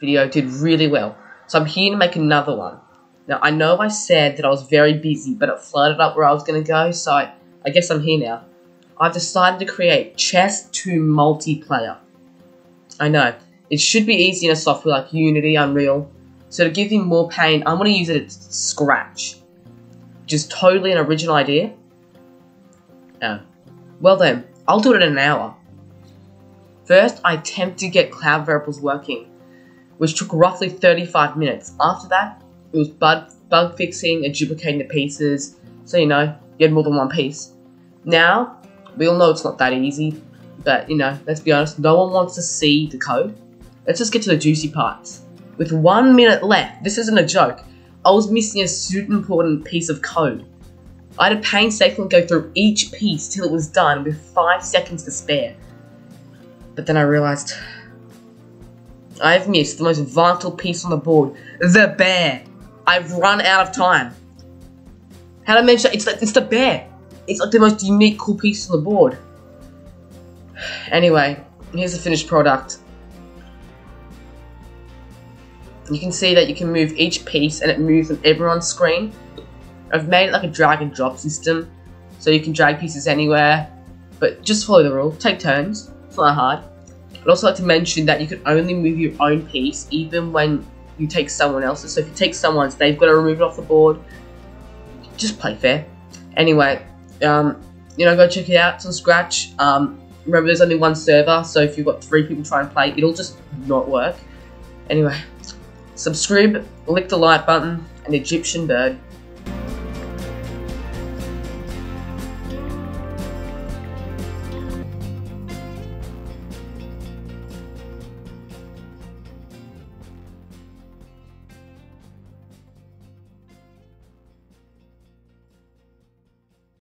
video did really well, so I'm here to make another one. Now, I know I said that I was very busy, but it flooded up where I was going to go, so I, I guess I'm here now. I've decided to create Chess 2 multiplayer. I know, it should be easy in a software like Unity, Unreal, so to give you more pain, I'm going to use it at Scratch. Which is totally an original idea. Yeah. Well then, I'll do it in an hour. First, I attempt to get cloud variables working, which took roughly 35 minutes. After that, it was bug, bug fixing and duplicating the pieces, so you know, you had more than one piece. Now, we all know it's not that easy, but you know, let's be honest, no one wants to see the code. Let's just get to the juicy parts. With one minute left, this isn't a joke, I was missing a super important piece of code. I had to painstakingly go through each piece till it was done with 5 seconds to spare. But then I realised I've missed the most vital piece on the board, the bear. I've run out of time. How I mention It's like it's the bear. It's like the most unique, cool piece on the board. Anyway, here's the finished product. You can see that you can move each piece and it moves on everyone's screen. I've made it like a drag and drop system, so you can drag pieces anywhere, but just follow the rule, take turns, it's not hard. I'd also like to mention that you can only move your own piece even when you take someone else's, so if you take someone's, they've got to remove it off the board. Just play fair. Anyway, um, you know, go check it out, it's on Scratch. Um, remember there's only one server, so if you've got three people trying to play, it'll just not work. Anyway, subscribe, click the like button, and Egyptian bird.